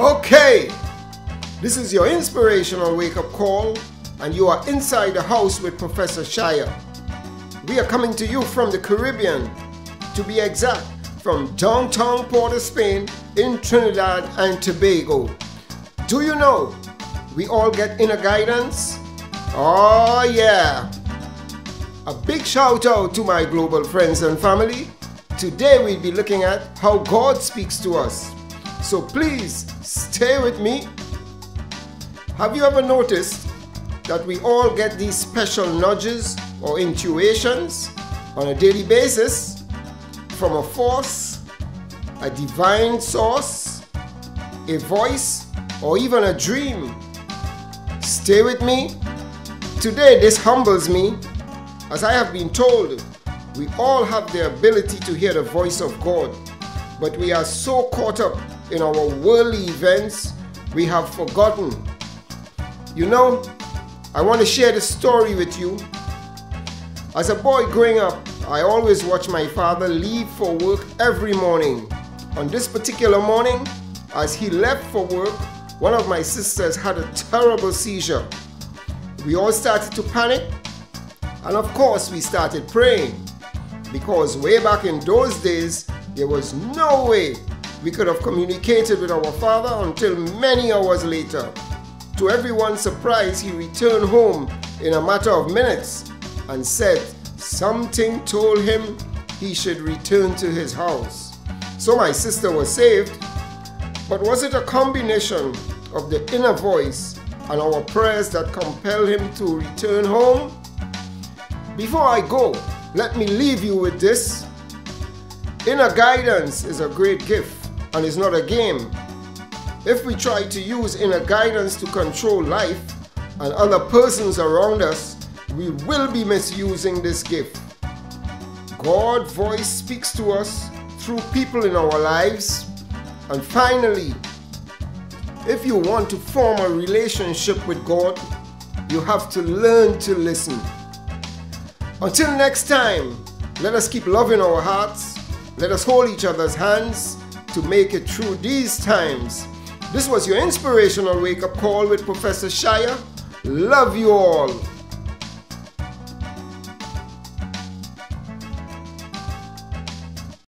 Okay, this is your inspirational wake up call, and you are inside the house with Professor Shire. We are coming to you from the Caribbean, to be exact, from downtown Port of Spain in Trinidad and Tobago. Do you know we all get inner guidance? Oh, yeah. A big shout out to my global friends and family. Today we'll be looking at how God speaks to us. So please stay with me have you ever noticed that we all get these special nudges or intuitions on a daily basis from a force, a divine source, a voice, or even a dream? Stay with me. Today, this humbles me as I have been told we all have the ability to hear the voice of God, but we are so caught up in our worldly events, we have forgotten you know, I want to share the story with you. As a boy growing up, I always watched my father leave for work every morning. On this particular morning, as he left for work, one of my sisters had a terrible seizure. We all started to panic, and of course, we started praying. Because way back in those days, there was no way we could have communicated with our father until many hours later. To everyone's surprise, he returned home in a matter of minutes and said something told him he should return to his house. So my sister was saved. But was it a combination of the inner voice and our prayers that compelled him to return home? Before I go, let me leave you with this. Inner guidance is a great gift and it's not a game. If we try to use inner guidance to control life and other persons around us, we will be misusing this gift. God's voice speaks to us through people in our lives. And finally, if you want to form a relationship with God, you have to learn to listen. Until next time, let us keep loving our hearts. Let us hold each other's hands to make it through these times this was your inspirational wake up call with Professor Shire. Love you all.